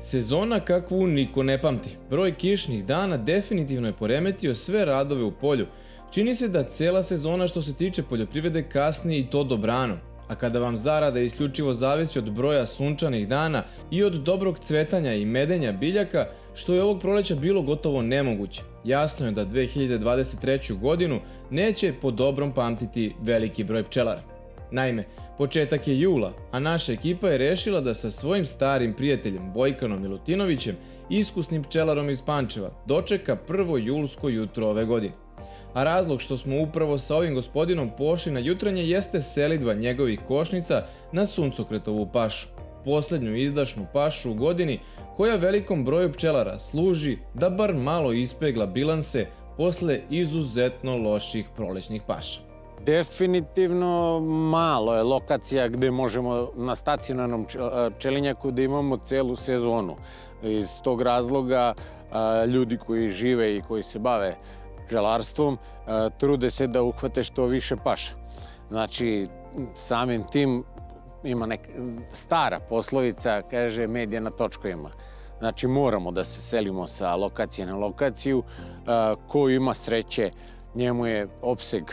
Sezona kakvu niko ne pamti. Broj kišnih dana definitivno je poremetio sve radove u polju. Čini se da cela sezona što se tiče poljoprivrede kasni i to dobrano. A kada vam zarada isključivo zavisi od broja sunčanih dana i od dobrog cvetanja i medenja biljaka, što je ovog proleća bilo gotovo nemoguće. Jasno je da 2023. godinu neće po dobrom pamtiti veliki broj pčelara. Naime, početak je jula, a naša ekipa je rešila da sa svojim starim prijateljem Vojkanom Milutinovićem, iskusnim pčelarom iz Pančeva, dočeka prvo julsko jutro ove godine. A razlog što smo upravo sa ovim gospodinom pošli na jutranje jeste selidba njegovih košnica na suncokretovu pašu, poslednju izdašnu pašu u godini koja velikom broju pčelara služi da bar malo ispegla bilanse posle izuzetno loših prolećnih paša. Definitivno malo je lokacija gde možemo na stacionarnom pčelinjaku da imamo celu sezonu. Iz tog razloga ljudi koji žive i koji se bave pčelarstvom trude se da uhvate što više paša. Znači, samim tim ima neka stara poslovica, kaže med je na točkovima. Znači moramo da se selimo sa lokacije na lokaciju. Ko ima sreće, njemu je opseg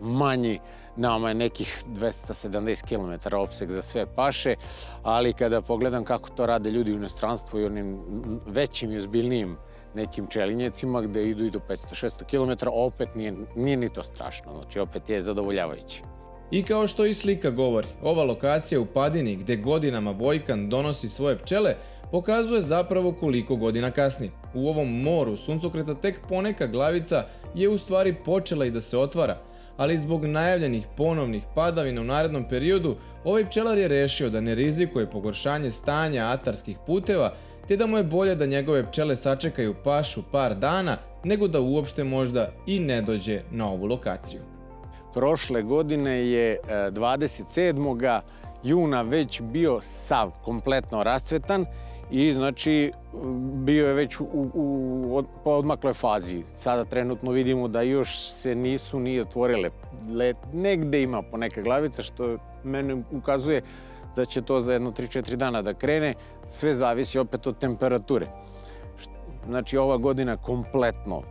manji, nama je nekih 270 km opseg za sve paše, ali kada pogledam kako to rade ljudi u inostranstvu i onim većim i ozbiljnijim nekim čelinjecima gde idu i do 500-600 km, opet nije, nije ni to strašno, znači opet je zadovoljavajuće. I kao što i slika govori, ova lokacija u Padini gde godinama Vojkan donosi svoje pčele pokazuje zapravo koliko godina kasni. U ovom moru suncokreta tek poneka glavica je u stvari počela i da se otvara, ali zbog najavljenih ponovnih padavina u narednom periodu, ovaj pčelar je rešio da ne rizikuje pogoršanje stanja atarskih puteva, te da mu je bolje da njegove pčele sačekaju pašu par dana, nego da uopšte možda i ne dođe na ovu lokaciju. Prošle godine je 27. juna već bio sav kompletno rascvetan i znači bio je već u, u, u odmakloj fazi. Sada trenutno vidimo da još se nisu ni otvorile. Negde ima po neka glavica što mene ukazuje da će to za jedno 3-4 dana da krene. Sve zavisi opet od temperature. Znači ova godina kompletno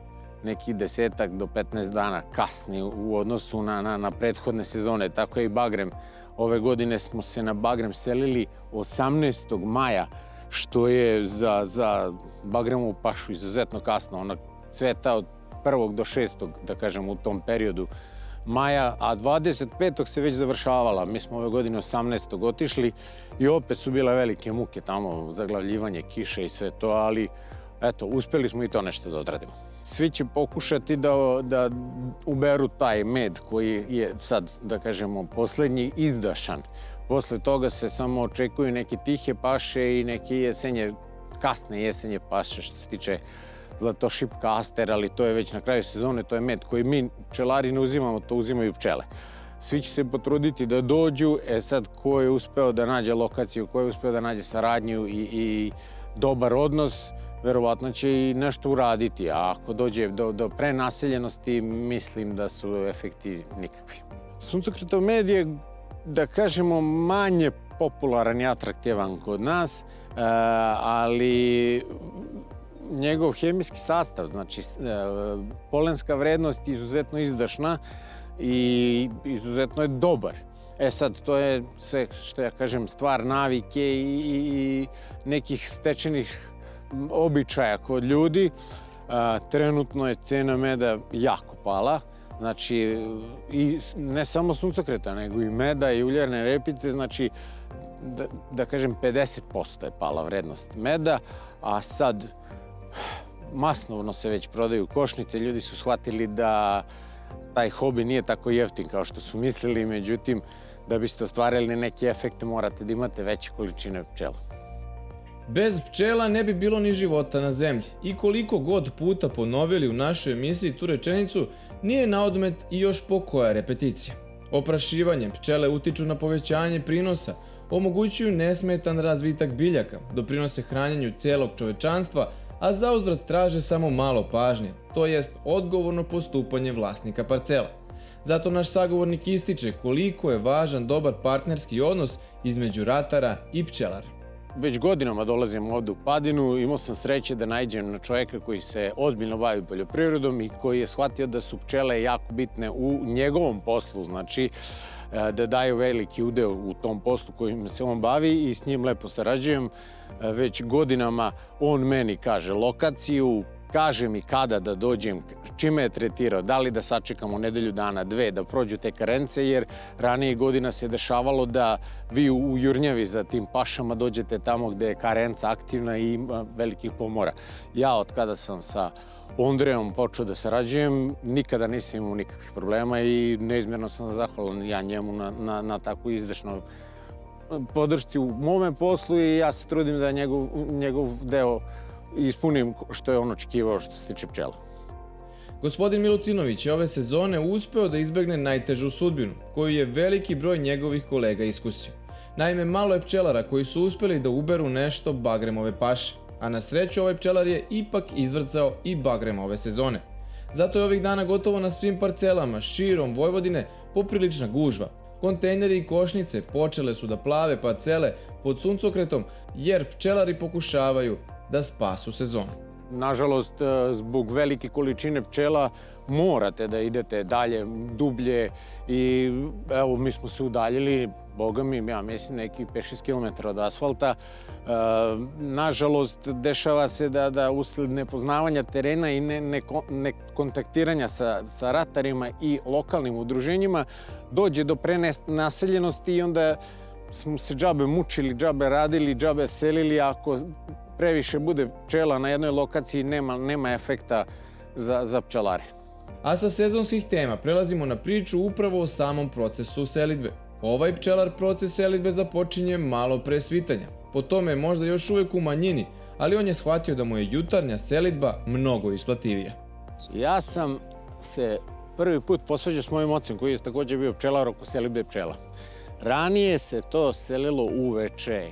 neki desetak do 15 dana kasni u odnosu na, na, na prethodne sezone. Tako je i Bagrem. Ove godine smo se na Bagrem selili 18. maja što je za, za bagremovu pašu izuzetno kasno. Ona cveta od prvog do šestog, da kažem, u tom periodu maja, a 25. se već završavala. Mi smo ove godine 18. otišli i opet su bile velike muke tamo, zaglavljivanje kiše i sve to, ali eto, uspeli smo i to nešto da odradimo. Svi će pokušati da, da uberu taj med koji je sad, da kažemo, poslednji izdašan. Posle toga se samo očekuju neke tihe paše i neke jesenje, kasne jesenje paše što se tiče zlatošipka, aster, ali to je već na kraju sezone, to je med koji mi pčelari ne uzimamo, to uzimaju pčele. Svi će se potruditi da dođu, e sad ko je uspeo da nađe lokaciju, ko je uspeo da nađe saradnju i, i dobar odnos, verovatno će i nešto uraditi, a ako dođe do, do prenaseljenosti, mislim da su efekti nikakvi. Suncokretov med je da kažemo, manje popularan i atraktivan kod nas, e, ali njegov hemijski sastav, znači e, polenska vrednost je izuzetno izdašna i izuzetno je dobar. E sad, to je sve, što ja kažem, stvar navike i, i nekih stečenih običaja kod ljudi. A, trenutno je cena meda jako pala. Znači, i ne samo suncokreta, nego i meda i uljarne repice, znači, da, da kažem, 50% je pala vrednost meda, a sad masnovno se već prodaju košnice, ljudi su shvatili da taj hobi nije tako jeftin kao što su mislili, međutim, da biste ostvarili neki efekte morate da imate veće količine pčela. Bez pčela ne bi bilo ni života na zemlji i koliko god puta ponovili u našoj emisiji tu rečenicu, nije na odmet i još pokoja repeticija. Oprašivanjem pčele utiču na povećanje prinosa, omogućuju nesmetan razvitak biljaka, doprinose hranjenju celog čovečanstva, a zauzvrat traže samo malo pažnje, to jest odgovorno postupanje vlasnika parcela. Zato naš sagovornik ističe koliko je važan dobar partnerski odnos između ratara i pčelara. Već godinama dolazim ovde u Padinu, imao sam sreće da najđem na čoveka koji se ozbiljno bavi poljoprivredom i koji je shvatio da su pčele jako bitne u njegovom poslu, znači e, da daju veliki udeo u tom poslu kojim se on bavi i s njim lepo sarađujem. E, već godinama on meni kaže lokaciju, kaže mi kada da dođem, čime je tretirao, da li da sačekamo nedelju dana, dve, da prođu te karence, jer ranije godina se dešavalo da vi u Jurnjavi za tim pašama dođete tamo gde je karenca aktivna i ima velikih pomora. Ja od kada sam sa Ondrejom počeo da sarađujem, nikada nisam imao nikakvih problema i neizmjerno sam zahvalan ja njemu na, na, na takvu izdešnoj podršci u mome poslu i ja se trudim da njegov, njegov deo ispunim što je on očekivao što se tiče pčela. Gospodin Milutinović je ove sezone uspeo da izbegne najtežu sudbinu, koju je veliki broj njegovih kolega iskusio. Naime, malo je pčelara koji su uspeli da uberu nešto bagremove paše, a na sreću ovaj pčelar je ipak izvrcao i bagrem ove sezone. Zato je ovih dana gotovo na svim parcelama širom Vojvodine poprilična gužva. Kontejneri i košnice počele su da plave parcele pod suncokretom jer pčelari pokušavaju da spasu sezonu. Nažalost, e, zbog velike količine pčela morate da idete dalje, dublje i evo mi smo se udaljili, boga mi, ja mislim neki 5-6 km od asfalta. E, nažalost, dešava se da, da usled nepoznavanja terena i ne, ne, ne kontaktiranja sa, sa ratarima i lokalnim udruženjima dođe do prenaseljenosti i onda smo se džabe mučili, džabe radili, džabe selili ako previše bude pčela na jednoj lokaciji, nema, nema efekta za, za pčelare. A sa sezonskih tema prelazimo na priču upravo o samom procesu selitbe. Ovaj pčelar proces selitbe započinje malo pre svitanja. Po tome je možda još uvek u manjini, ali on je shvatio da mu je jutarnja selitba mnogo isplativija. Ja sam se prvi put posveđao s mojim ocem koji je takođe bio pčelar oko selitbe pčela. Ranije se to selilo uveče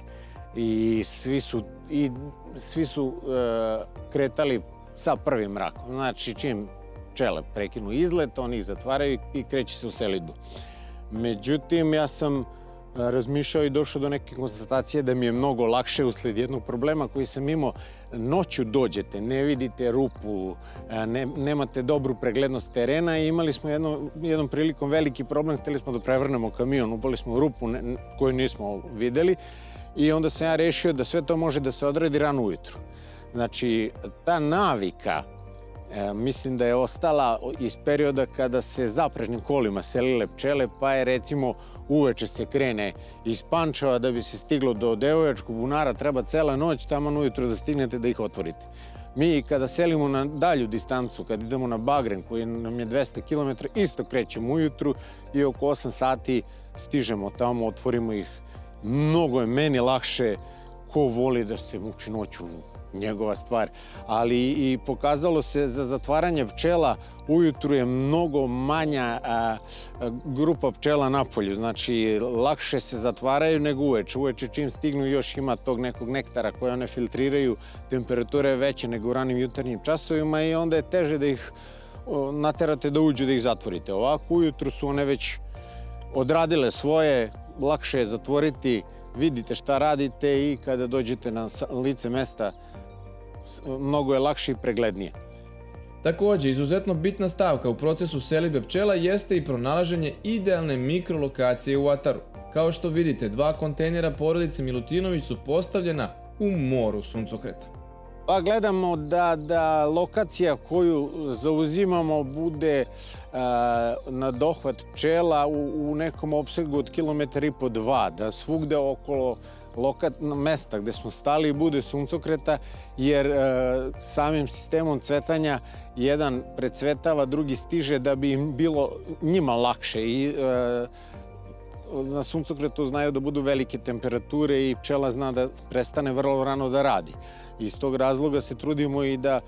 i svi su, i svi su e, kretali sa prvim mrakom. Znači, čim pčele prekinu izlet, oni ih zatvaraju i kreće se u selidbu. Međutim, ja sam razmišljao i došao do neke konstatacije da mi je mnogo lakše usled jednog problema koji sam imao. Noću dođete, ne vidite rupu, ne, nemate dobru preglednost terena i imali smo jedno, jednom prilikom veliki problem, hteli smo da prevrnemo kamion, upali smo u rupu ne, koju nismo videli i onda sam ja rešio da sve to može da se odradi rano ujutru. Znači, ta navika e, mislim da je ostala iz perioda kada se zaprežnim kolima selile pčele, pa je recimo uveče se krene iz Pančeva da bi se stiglo do Devojačkog bunara, treba cela noć tamo ujutru da stignete da ih otvorite. Mi kada selimo na dalju distancu, kad idemo na Bagren koji nam je 200 km, isto krećemo ujutru i oko 8 sati stižemo tamo, otvorimo ih mnogo je meni lakše ko voli da se muči noću njegova stvar, ali i pokazalo se za zatvaranje pčela ujutru je mnogo manja grupa pčela na polju, znači lakše se zatvaraju nego uveče. Uveče čim stignu još ima tog nekog nektara koje one filtriraju, temperatura je veća nego u ranim jutarnjim časovima i onda je teže da ih naterate da uđu da ih zatvorite. Ovako ujutru su one već odradile svoje, lakše je zatvoriti, vidite šta radite i kada dođete na lice mesta mnogo je lakše i preglednije. Takođe, izuzetno bitna stavka u procesu selitbe pčela jeste i pronalaženje idealne mikrolokacije u ataru. Kao što vidite, dva kontejnera porodice Milutinović su postavljena u moru suncokreta. Pa gledamo da, da lokacija koju zauzimamo bude a, na dohvat pčela u, u nekom opsegu od kilometra i po dva, da svugde okolo lokat, mesta gde smo stali bude suncokreta, jer e, samim sistemom cvetanja jedan precvetava, drugi stiže da bi im bilo njima lakše i e, na suncokretu znaju da budu velike temperature i pčela zna da prestane vrlo rano da radi. Iz tog razloga se trudimo i da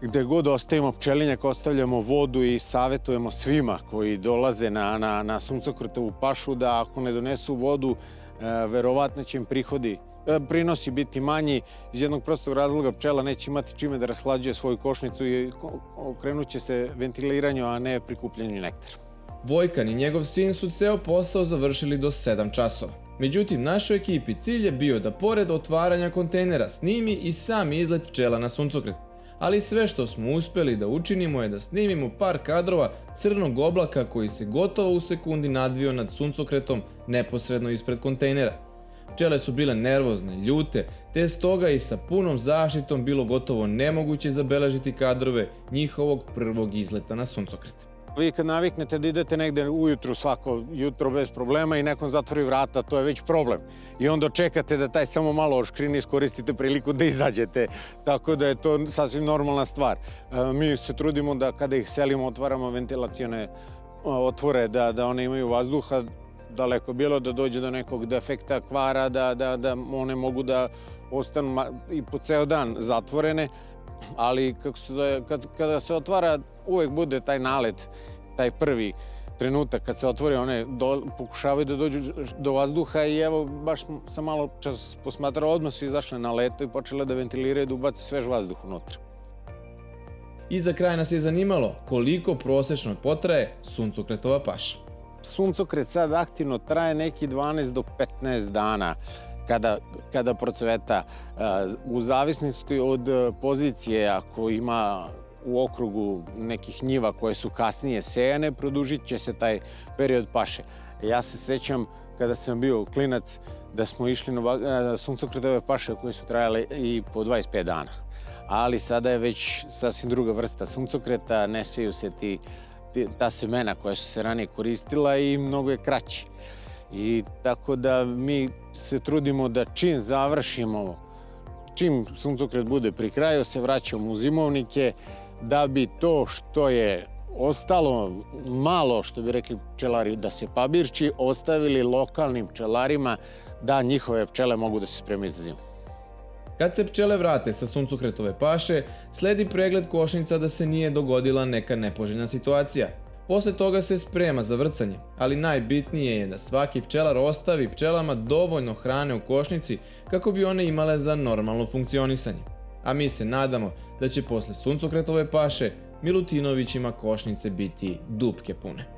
gde god ostavimo pčelinjak, ostavljamo vodu i savetujemo svima koji dolaze na, na, na suncokretovu pašu da ako ne donesu vodu, e, verovatno će im prihodi e, prinosi biti manji iz jednog prostog razloga pčela neće imati čime da raslađuje svoju košnicu i okrenut će se ventiliranju, a ne prikupljenju nektara. Vojkan i njegov sin su ceo posao završili do 7 časova. Međutim, našoj ekipi cilj je bio da pored otvaranja kontejnera snimi i sam izlet pčela na suncokret. Ali sve što smo uspeli da učinimo je da snimimo par kadrova crnog oblaka koji se gotovo u sekundi nadvio nad suncokretom neposredno ispred kontejnera. Pčele su bile nervozne, ljute, te stoga i sa punom zaštitom bilo gotovo nemoguće zabeležiti kadrove njihovog prvog izleta na suncokret. Vi kad naviknete da idete negde ujutru svako jutro bez problema i nekom zatvori vrata, to je već problem. I onda čekate da taj samo malo oškrini iskoristite priliku da izađete. Tako da je to sasvim normalna stvar. E, mi se trudimo da kada ih selimo otvaramo ventilacione otvore, da, da one imaju vazduha, daleko bilo da dođe do nekog defekta, kvara, da, da, da one mogu da ostanu i po ceo dan zatvorene, ali kako se kad, kada se otvara uvek bude taj nalet, taj prvi trenutak kad se otvori, one do, pokušavaju da dođu do vazduha i evo, baš sam malo čas posmatrao, odmah su izašle na leto i počele da ventiliraju, da ubace svež vazduh unutra. I za kraj nas je zanimalo koliko prosečno potraje suncokretova paša. Suncokret sad aktivno traje neki 12 do 15 dana kada, kada procveta. U zavisnosti od pozicije, ako ima u okrugu nekih njiva koje su kasnije sejane, produžit će se taj period paše. Ja se sećam kada sam bio klinac da smo išli na suncokretove paše koje su trajale i po 25 dana. Ali sada je već sasvim druga vrsta suncokreta, ne seju se ti, ti, ta semena koja su se ranije koristila i mnogo je kraći. I tako da mi se trudimo da čim završimo, čim suncokret bude pri kraju, se vraćamo u zimovnike, da bi to što je ostalo malo, što bi rekli pčelari, da se pabirči, ostavili lokalnim pčelarima da njihove pčele mogu da se spremaju za zimu. Kad se pčele vrate sa suncokretove paše, sledi pregled košnica da se nije dogodila neka nepoželjna situacija. Posle toga se sprema za vrcanje, ali najbitnije je da svaki pčelar ostavi pčelama dovoljno hrane u košnici kako bi one imale za normalno funkcionisanje. A mi se nadamo da će posle suncokretove paše Milutinovićima košnice biti dupke pune.